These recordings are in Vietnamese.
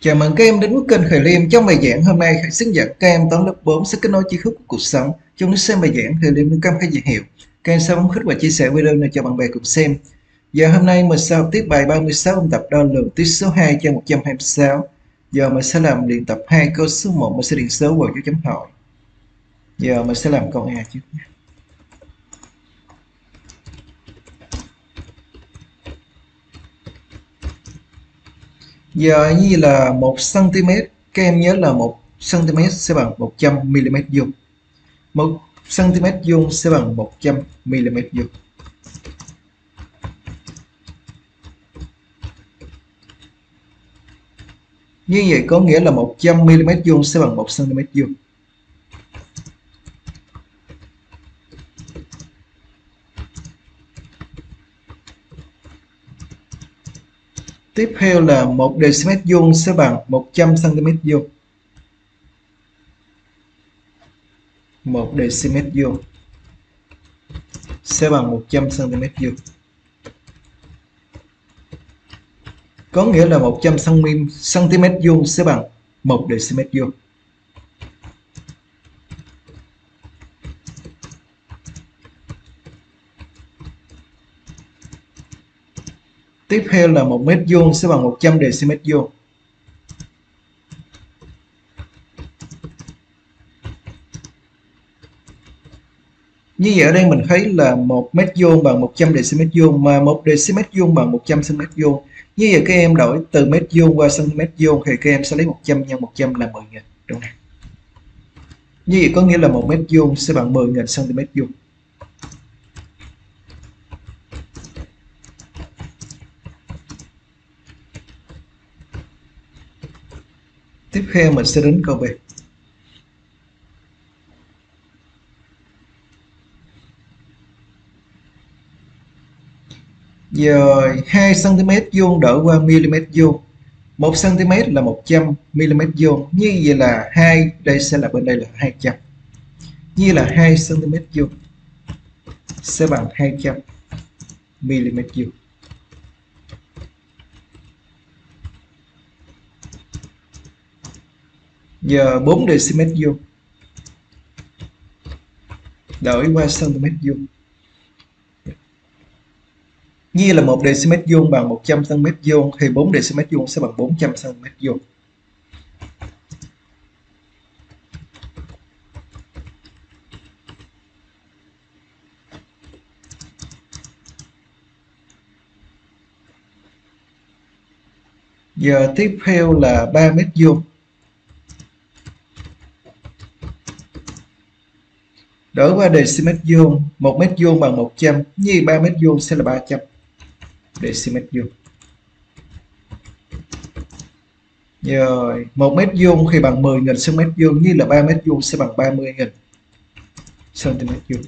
Chào mừng các em đến với kênh Khởi Liêm. Trong bài giảng hôm nay, hãy xin dẫn các em toán lớp 4 sẽ kết nối tri thức của cuộc sống. trong lúc xem bài giảng Khởi Liêm nâng cao khả dễ hiểu. Các em sẽ bấm khích và chia sẻ video này cho bạn bè cùng xem. Giờ hôm nay mình sẽ học tiếp bài 36 ôn tập đo lường tiết số 2 cho 126. Giờ mình sẽ làm luyện tập 2 câu số 1 mình sẽ điền số vào dấu chấm hỏi. Giờ mình sẽ làm câu A trước. Giờ như là 1 cm, các em nhớ là 1 cm sẽ bằng 100 mm vuông. 1 cm vuông sẽ bằng 100 mm vuông. Như vậy có nghĩa là 100 mm vuông sẽ bằng 1 cm vuông. Tiếp theo là 1 dm vuông sẽ bằng 100 cm vuông. 1 dm vuông sẽ bằng 100 cm vuông. Có nghĩa là 100 cm vuông sẽ bằng 1 dm vuông. Tiếp theo là 1 mét vuông sẽ bằng 100 dm vuông. Như vậy ở đây mình thấy là 1 mét vuông bằng 100 dm vuông mà 1 dm vuông bằng 100 cm vuông. Như vậy các em đổi từ mét vuông qua cm vuông thì các em sẽ lấy 100 nhân 100 là 10 000 đúng không? Như vậy có nghĩa là 1 mét vuông sẽ bằng 10 000 cm vuông. Theo mình sẽ đến câu B. Giờ 2 cm vuông đổi qua mm vuông. 1 cm là 100 mm vuông. Như vậy là 2 đây sẽ là bên đây là 200. Như là 2 cm vuông sẽ bằng 200 mm vuông. Giờ 4 dm vuông đổi qua cm vuông như là 1 dm vuông bằng 100 cm vuông thì 4 dm vuông sẽ bằng 400 cm vuông Giờ tiếp theo là 3 mét vuông Đổi qua decimet vuông, 1 mét vuông bằng 100, như 3 mét vuông sẽ là 300 decimet vuông. Rồi, 1 mét vuông khi bằng 10.000 cm vuông như là 3 mét vuông sẽ bằng 30.000 cm vuông.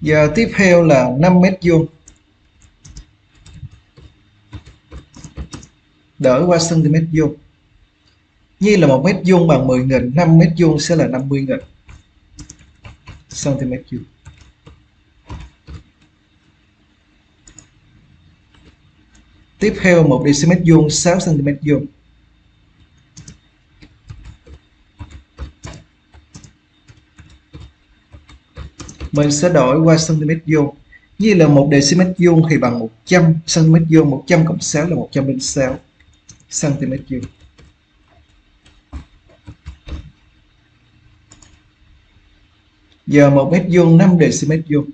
Giờ tiếp theo là 5 mét vuông. Đỡ qua cm vuông. Như là một mét vuông bằng 10 nghìn 5 mét vuông sẽ là 50 nghìn. Cm vuông. Tiếp theo 1 dm vuông 6 cm vuông. Mình sẽ đổi qua cm vuông. Như là 1 dm vuông thì bằng 100 cm vuông 100 cộng 6 là 106 cm vuông. Giờ một mét vuông 5 dm vuông.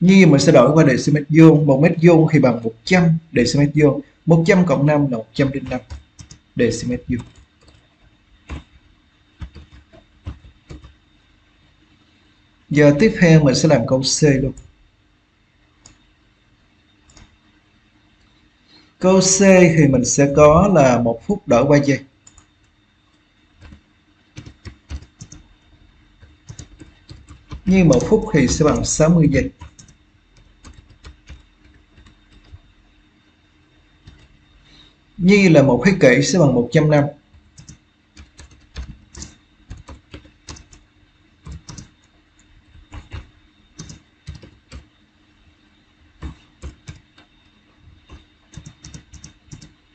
Như mình sẽ đổi qua dm vuông, 1 mét vuông thì bằng 100 dm vuông. 100 cộng 5 là 105 dm vuông. Giờ tiếp theo mình sẽ làm câu C luôn. Câu C thì mình sẽ có là một phút đổi 3 giây. Như một phút thì sẽ bằng 60 giây. Nhi là một thế kỷ sẽ bằng 100 năm.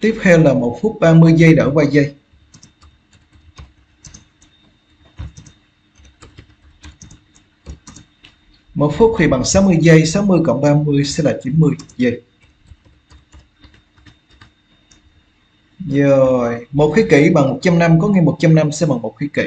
Tiếp theo là 1 phút 30 giây đỡ qua giây. Một phút thì bằng 60 giây, 60 cộng 30 sẽ là 90 giây. Rồi, một khí kỷ bằng 100 năm có nghĩa 100 năm sẽ bằng một khí kỷ.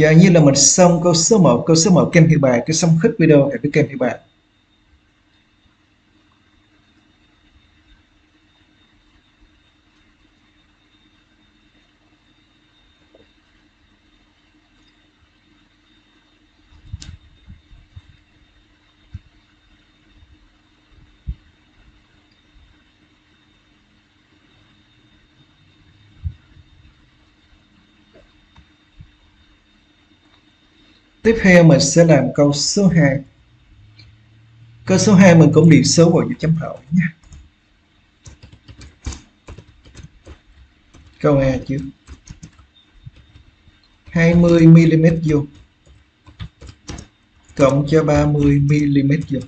Dạ như là mình xong câu số 1, câu số 1 kem hiệu bài, cái xong khích video hãy với kem hiệu bài. Tiếp theo mình sẽ làm câu số 2 Câu số 2 mình cũng điền số vào dấu chấm hỏi nha. Câu A chứ. 20mm vuông cộng cho 30mm vuông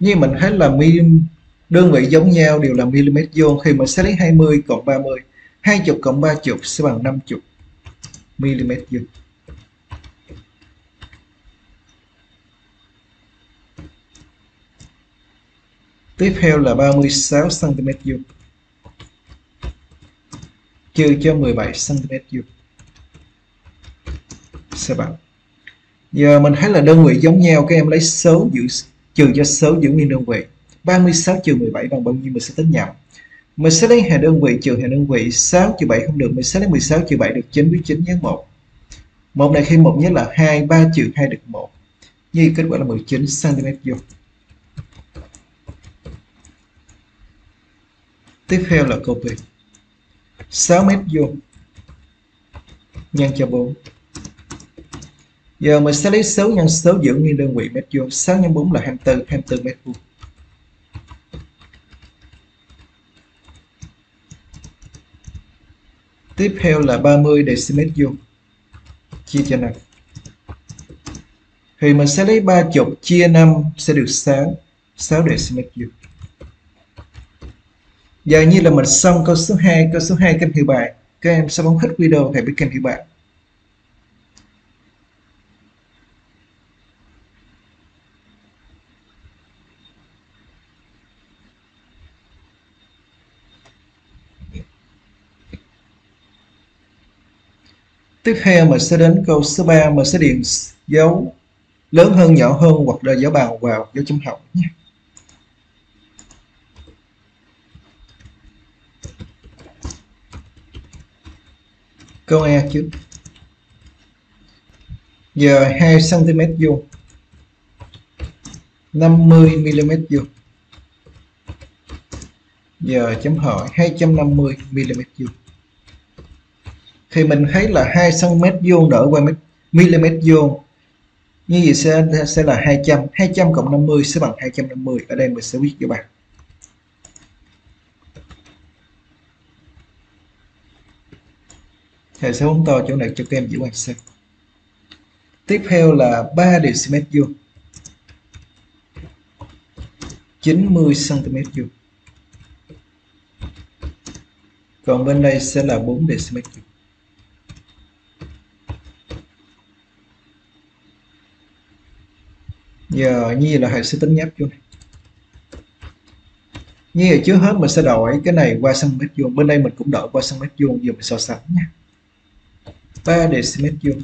Như mình thấy là mm đơn vị giống nhau đều là mm vuông khi mình sẽ lấy 20 cộng 30 20 cộng 30 sẽ bằng 50 mm vuông tiếp theo là 36 cm vuông trừ cho 17 cm vuông sẽ bằng giờ mình thấy là đơn vị giống nhau, các em lấy số giữ, trừ cho số giữ nguyên đơn vị. 36 trừ 17 bằng bao nhiêu mình sẽ tính nhầm mình sẽ lấy hệ đơn vị trừ hệ đơn vị 6 trừ 7 không được. Mình sẽ lấy 16 trừ 7 được 9 với 9 nhân 1 1 này khi 1 nhất là 2 3 trừ 2 được 1 như kết quả là 19 cm vuông. Tiếp theo là câu B 6 mét vuông. Nhân cho 4 giờ mình sẽ lấy số nhân số giữ nguyên đơn vị mét vuông. 6 x 4 là 24 24 mét vuông. Tiếp theo là 30 dm vuông chia cho 5. Thì mình sẽ lấy 30 chia 5 sẽ được 6, 6 dm vuông. Giờ như là mình xong câu số 2, câu số 2 kênh hiệu bài. Các em sẽ bấm hết video hãy biết kênh hiệu bài. Tiếp theo mình sẽ đến câu số 3 mình sẽ điền dấu lớn hơn, nhỏ hơn hoặc là dấu bàn vào dấu chấm hỏi nhé. Câu A chứ. Giờ 2 cm vuông 50 mm vuông. Giờ chấm hỏi 250 mm vuông thì mình thấy là 2 cm vuông đổi qua mm vuông như vậy sẽ sẽ là 200 200 cộng 50 sẽ bằng 250 ở đây mình sẽ viết cho bạn. Thầy sẽ phóng to chỗ này cho các em dễ quan sát. Tiếp theo là 3 dm vuông 90 cm vuông còn bên đây sẽ là 4 dm vuông giờ như là hệ sẽ tính nháp vô này. Như vậy trước hết mình sẽ đổi cái này qua sang mét vuông bên đây mình cũng đổi qua sang mét vuông giờ mình so sánh nha. 3 dm vuông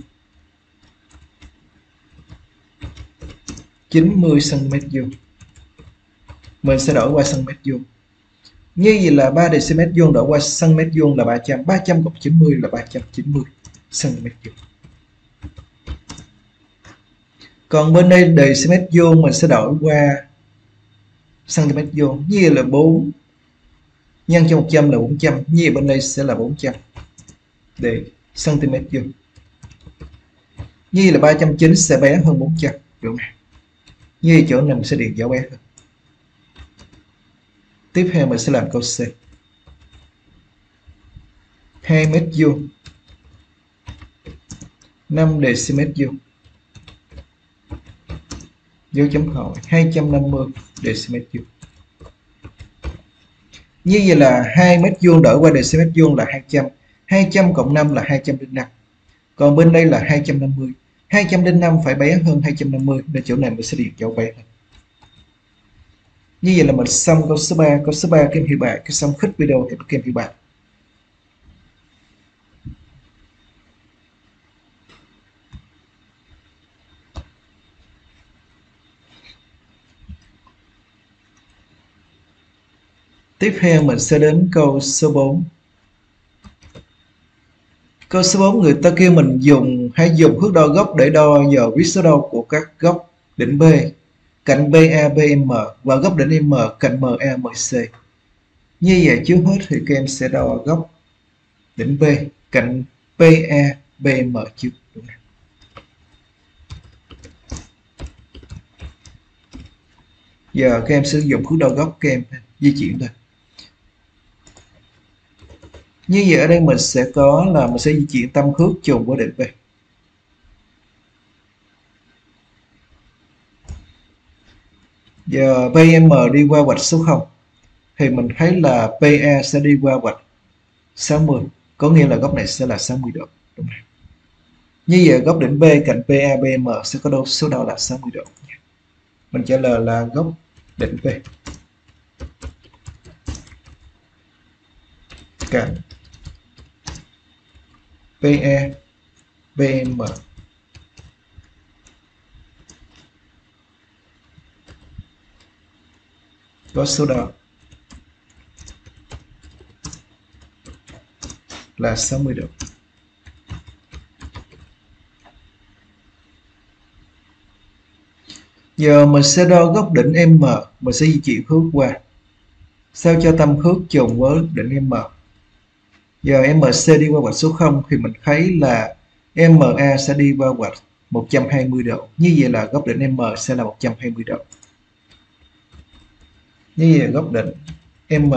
90 cm vuông mình sẽ đổi qua cm vuông như vậy là 3 dm vuông đổi qua cm vuông là 300 300 cộng 90 là 390 cm vuông còn bên đây đề cm vuông mình sẽ đổi qua cm vuông như là 4 nhân cho 100 là 400 như bên đây sẽ là 400 để cm vuông như là 309 sẽ bé hơn 400 đúng này như chỗ này mình sẽ điền dấu bé hơn. Tiếp theo mình sẽ làm câu C. 2 mét vuông. 5 dm vuông dấu chấm hỏi 250 dm vuông. Như vậy là 2 mét vuông đổi qua dm vuông là 200 200 cộng 5 là 205 còn bên đây là 250 205 phải bé hơn 250 nên chỗ này mình sẽ điền dấu bé hơn như vậy là mình xong câu số 3 câu số 3 kem hiệu bài cái xong khích video thì kem hiệu bài Tiếp theo mình sẽ đến câu số 4 Câu số 4 người ta kêu mình dùng, hãy dùng thước đo góc để đo giờ viết số đo của các góc đỉnh B, cạnh BA BM và góc đỉnh M cạnh MA MC. Như vậy trước hết thì các em sẽ đo góc đỉnh B cạnh PA BM trước. Giờ các em sử dụng thước đo góc các em di chuyển thôi như vậy ở đây mình sẽ có là mình sẽ di chuyển tâm khước trùng với định B giờ PM đi qua vạch số 0 thì mình thấy là PE sẽ đi qua vạch 60 có nghĩa là góc này sẽ là 60 độ. Đúng không? như vậy góc đỉnh B cạnh PA BM sẽ có độ số đo là 60 độ. Mình trả lời là góc đỉnh B. Cạnh. PE PM. có số đo là 60 độ. Giờ mình sẽ đo góc đỉnh M, mình sẽ di chuyển khước qua. Sao cho tâm khước trùng với đỉnh M giờ MC đi qua vạch số 0 thì mình thấy là MA sẽ đi qua vạch 120 độ. Như vậy là góc đỉnh M sẽ là 120 độ. Như vậy góc đỉnh M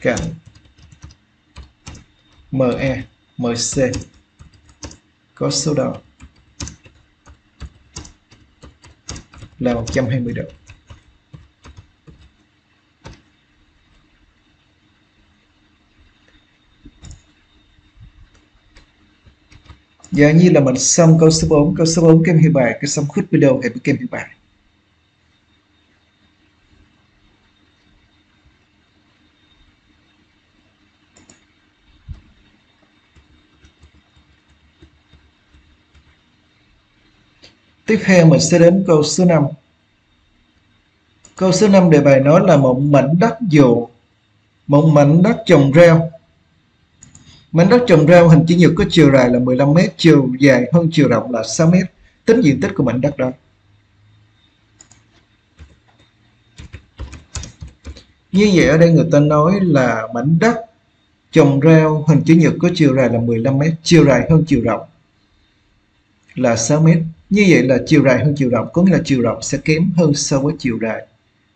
cạnh ME MC có số đo là 120 độ. Giờ như là mình xong câu số 4, câu số 4 kem hiểu bài, cái xong khuyết video hệ với kem hiểu bài. Tiếp theo mình sẽ đến câu số 5. Câu số 5 đề bài nói là một mảnh đất dụ, một mảnh đất trồng rau Mảnh đất trồng rau hình chữ nhật có chiều dài là 15 m, chiều dài hơn chiều rộng là 6 m. Tính diện tích của mảnh đất đó. Như vậy ở đây người ta nói là mảnh đất trồng rau hình chữ nhật có chiều dài là 15 m, chiều dài hơn chiều rộng là 6 m. Như vậy là chiều dài hơn chiều rộng, có nghĩa là chiều rộng sẽ kém hơn so với chiều dài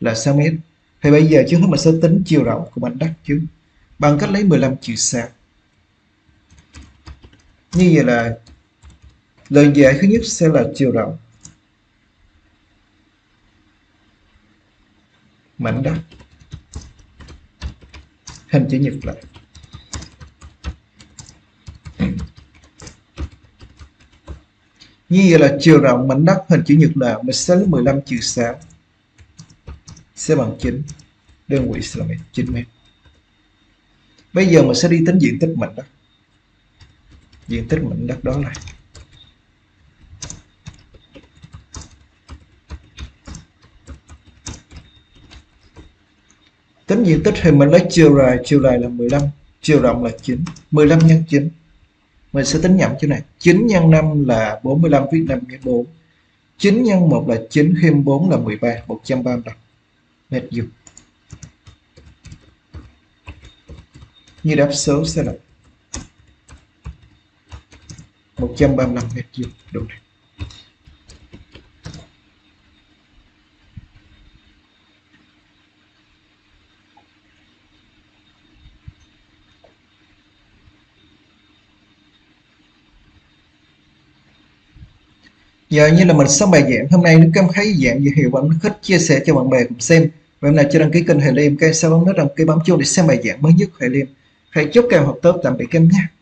là 6 m. Thì bây giờ chúng ta sẽ tính chiều rộng của mảnh đất chứ bằng cách lấy 15 chiều sạc như vậy là lời giải thứ nhất sẽ là chiều rộng. Mảnh đất. Hình chữ nhật lại. Như vậy là chiều rộng mảnh đất, hình chữ nhật là mình sẽ lấy 15 trừ 6 sẽ bằng 9 đơn vị sẽ là 9 mét. Bây giờ mình sẽ đi tính diện tích mảnh đất diện tích mảnh đất đó này. Tính diện tích thì mình lấy chiều dài chiều dài là 15 chiều rộng là 9 15 nhân 9 mình sẽ tính nhẩm chỗ này 9 nhân 5 là 45 viết 5 nhân 4 9 nhân 1 là 9 thêm 4 là 13 135 mét vuông. Như đáp số sẽ là 135 mét vuông đủ này. Giờ như là mình xong bài giảng hôm nay nếu các em thấy giảng dễ hiểu và thích chia sẻ cho bạn bè cùng xem và hôm nay chưa đăng ký kênh Hệ Liêm, các em sao bấm nút đăng ký bấm chuông để xem bài giảng mới nhất Hệ Liêm. Hãy chúc các em học tốt tạm biệt các em nhé.